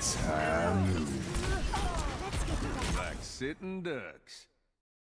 time. Like sitting ducks.